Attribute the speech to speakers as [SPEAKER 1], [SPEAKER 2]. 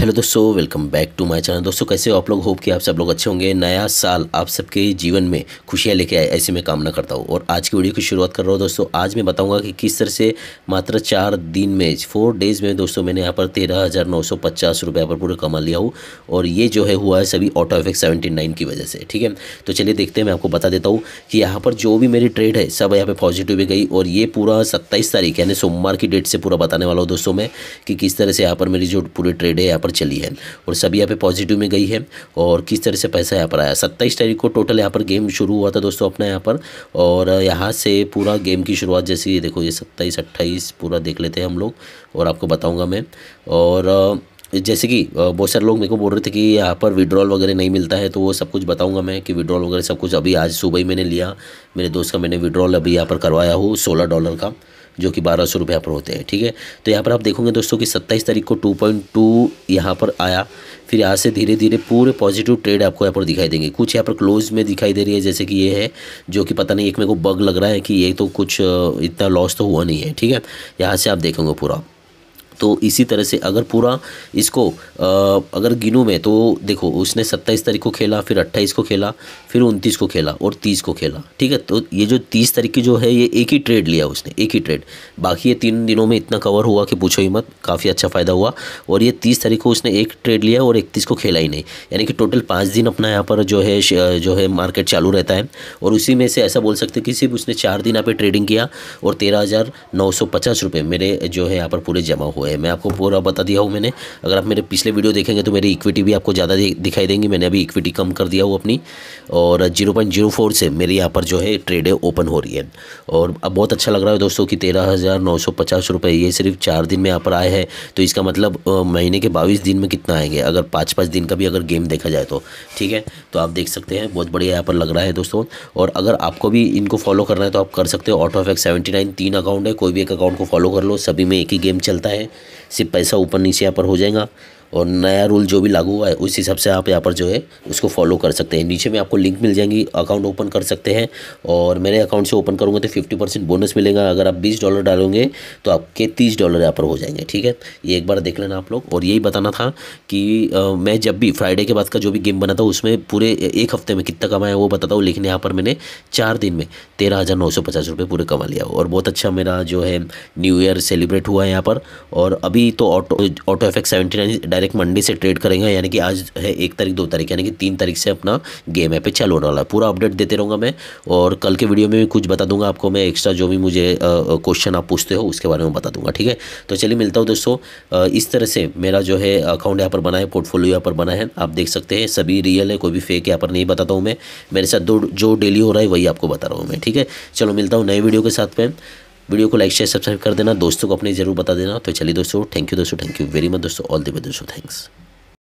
[SPEAKER 1] Hello दोस्तों welcome back to my channel दोस्तों, कैसे हो आप लोग? होप कि आप सब लोग अच्छे होंगे। नया साल आप सबके जीवन में खुशियाँ लेके आए, ऐसे मैं कामना करता हूँ। और आज की वीडियो की शुरुआत कर रहा हूँ दोस्तों। आज मैं बताऊँगा कि किस तरह से मात्र चार दिन में फोर डेज़ में दोस्तों मैंने यहाँ पर तेरह हज़ार नौ सौ पचास पर पूरे कमा लिया हूँ। और ये जो है, हुआ है सभी ऑटो इफ़ेक्ट सेवेंटी नाइन की वजह से, ठीक है? तो चलिए देखते हैं, मैं आपको बता देता हूँ कि यहाँ पर जो भी मेरी ट्रेड है, सब यहाँ पर पॉजिटिव भी गई। और ये पूरा सत्ताईस तारीख, यानी सोमवार की डेट से पूरा बताने वाला हूँ दोस्तों मैं कि किस तरह से यहाँ पर मेरी जो पूरी ट्रेड है, यहाँ पर चली है और सभी यहाँ पे पॉजिटिव में गई है। और किस तरह से पैसा यहाँ पर आया? सत्ताईस तारीख को टोटल यहाँ पर गेम शुरू हुआ था दोस्तों अपना यहाँ पर। और यहाँ से पूरा गेम की शुरुआत जैसे देखो ये सत्ताईस, अट्ठाईस पूरा देख लेते हैं हम लोग और आपको बताऊँगा मैं। और जैसे कि बहुत सारे लोग मेरे को बोल रहे थे कि यहाँ पर विड्रॉल वगैरह नहीं मिलता है तो वो सब कुछ बताऊँगा मैं कि विड्रॉल वगैरह सब कुछ अभी आज सुबह ही मैंने लिया। मेरे दोस्त का मैंने विड्रॉल अभी यहाँ पर करवाया हूँ सोलह डॉलर का। जो कि बारह सौ रुपये पर होते हैं, ठीक है? तो यहाँ पर आप देखोगे दोस्तों कि सत्ताईस तारीख को टू पॉइंट टू यहाँ पर आया। फिर यहाँ से धीरे धीरे पूरे पॉजिटिव ट्रेड आपको यहाँ पर दिखाई देंगे। कुछ यहाँ पर क्लोज में दिखाई दे रही है, जैसे कि ये है, जो कि पता नहीं, एक मेरे को बग लग रहा है कि ये तो कुछ, इतना लॉस तो हुआ नहीं है, ठीक है? यहाँ से आप देखेंगे पूरा। तो इसी तरह से अगर पूरा इसको अगर गिनूँ में तो देखो, उसने सत्ताईस तारीख को खेला, फिर अट्ठाईस को खेला, फिर उनतीस को खेला और तीस को खेला, ठीक है? तो ये जो तीस तारीख की जो है, ये एक ही ट्रेड लिया उसने, एक ही ट्रेड बाकी ये तीन दिनों में इतना कवर हुआ कि पूछो ही मत, काफ़ी अच्छा फ़ायदा हुआ और ये तीस तारीख को उसने एक ट्रेड लिया और इकतीस को खेला ही नहीं। यानी कि टोटल पाँच दिन अपना यहाँ पर जो है जो है मार्केट चालू रहता है और उसी में से ऐसा बोल सकते कि सिर्फ़ उसने चार दिन यहाँ पर ट्रेडिंग किया और तेरह हज़ार नौ सौ पचास रुपये मेरे जो है यहाँ पर पूरे जमा हुए हैं। मैं आपको पूरा बता दिया हूँ मैंने। अगर आप मेरे पिछले वीडियो देखेंगे तो मेरी इक्विटी भी आपको ज़्यादा दिखाई देंगी। मैंने अभी इक्विटी कम कर दिया हूँ अपनी। और ज़ीरो से मेरी यहाँ पर जो है ट्रेड ओपन हो रही है। और अब बहुत अच्छा लग रहा है दोस्तों कि तेरह ये सिर्फ़ चार दिन में यहाँ पर आए हैं। तो इसका मतलब महीने के बाईस दिन में कितना आएँगे? अगर पाँच पाँच दिन का भी अगर गेम देखा जाए तो ठीक है? तो आप देख सकते हैं, बहुत बढ़िया यहाँ पर लग रहा है दोस्तों। और अगर आपको भी इनको फॉलो करना है तो आप कर सकते हो ऑटो ऑफ़ सेवेंटी नाइन तीन अकाउंट है। कोई भी एक अकाउंट को फॉलो कर लो, सभी में एक ही गेम चलता है। सिर्फ़ पैसा ऊपर नीचे यहाँ पर हो जाएगा। और नया रूल जो भी लागू हुआ है उस हिसाब से आप यहाँ पर जो है उसको फॉलो कर सकते हैं। नीचे में आपको लिंक मिल जाएँगी अकाउंट ओपन कर सकते हैं। और मेरे अकाउंट से ओपन करूँगा तो फिफ्टी परसेंट बोनस मिलेगा। अगर आप बीस डॉलर डालोगे तो आपके तीस डॉलर यहाँ पर हो जाएँगे ठीक है? ये एक बार देख लेना आप लोग। और यही बताना था कि आ, मैं जब भी फ्राइडे के बाद का जो भी गेम बना था उसमें पूरे एक हफ़्ते में कितना कमाया वो बताता हूँ। लेकिन यहाँ पर मैंने चार दिन में तेरह हज़ार नौ सौ पचास रुपये पूरे कमा लिया। और बहुत अच्छा मेरा जो है न्यू ईयर सेलिब्रेट हुआ है यहाँ पर। और अभी तो auto auto F X seventy nine direct मंडी से ट्रेड करेंगे, यानी कि आज है एक तारीख, दो तारीख, यानी कि तीन तारीख से अपना गेम है पे चालू होने वाला है पूरा अपडेट देते रहूँगा मैं, और कल के वीडियो में भी कुछ बता दूँगा आपको मैं एक्स्ट्रा जो भी मुझे क्वेश्चन आप पूछते हो, उसके बारे में बता दूँगा, ठीक है? तो चलिए मिलता हूँ दोस्तों इस तरह से मेरा जो है अकाउंट यहाँ पर बना है पोर्टफोलियो यहाँ पर बना है, आप देख सकते हैं, सभी रियल है, कोई भी फेक यहाँ पर नहीं बताता हूँ मैं। मेरे साथ जो डेली हो रहा है, वही आपको बता रहा हूँ मैं, ठीक है? चलो मिलता हूँ नए वीडियो के साथ में वीडियो को लाइक शेयर सब्सक्राइब कर देना। दोस्तों को अपने ज़रूर बता देना। तो चलिए दोस्तों थैंक यू दोस्तों थैंक यू वेरी मच दोस्तों। ऑल दी वे दोस्तों। थैंक्स